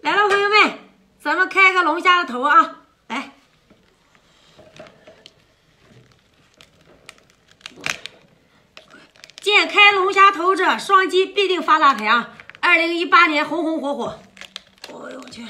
来了，朋友们，咱们开个龙虾的头啊。来，见开龙虾头者双击，必定发大财啊。二零一八年，红红火火。哎呦，我去！